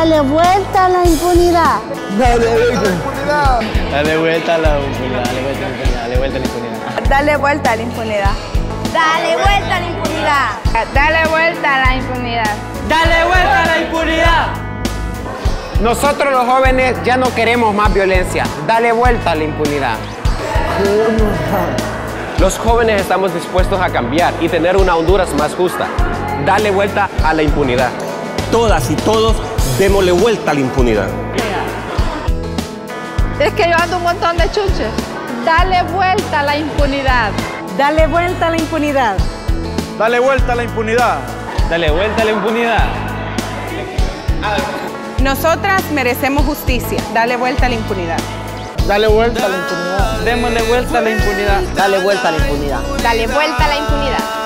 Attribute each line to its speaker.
Speaker 1: dale vuelta a la impunidad.
Speaker 2: Dale vuelta a la impunidad.
Speaker 3: Dale vuelta a la impunidad, dale vuelta a la impunidad.
Speaker 4: Dale vuelta a la impunidad.
Speaker 5: Dale vuelta a la impunidad.
Speaker 4: Dale vuelta a la impunidad.
Speaker 6: Dale vuelta a la impunidad.
Speaker 7: Nosotros los jóvenes ya no queremos más violencia. Dale vuelta a la impunidad.
Speaker 8: Los jóvenes estamos dispuestos a cambiar y tener una Honduras más justa. Dale vuelta a la impunidad.
Speaker 9: Todas y todos démosle vuelta a la impunidad.
Speaker 4: Es que yo ando un montón de chuches. Dale vuelta a la impunidad.
Speaker 1: Dale vuelta a la impunidad.
Speaker 2: Dale vuelta a la impunidad.
Speaker 3: Dale vuelta a la impunidad.
Speaker 4: Nosotras merecemos justicia. Dale vuelta a la impunidad.
Speaker 2: Dale vuelta a la impunidad.
Speaker 6: Démosle vuelta a la impunidad.
Speaker 7: Dale vuelta a la impunidad.
Speaker 5: Dale vuelta a la impunidad.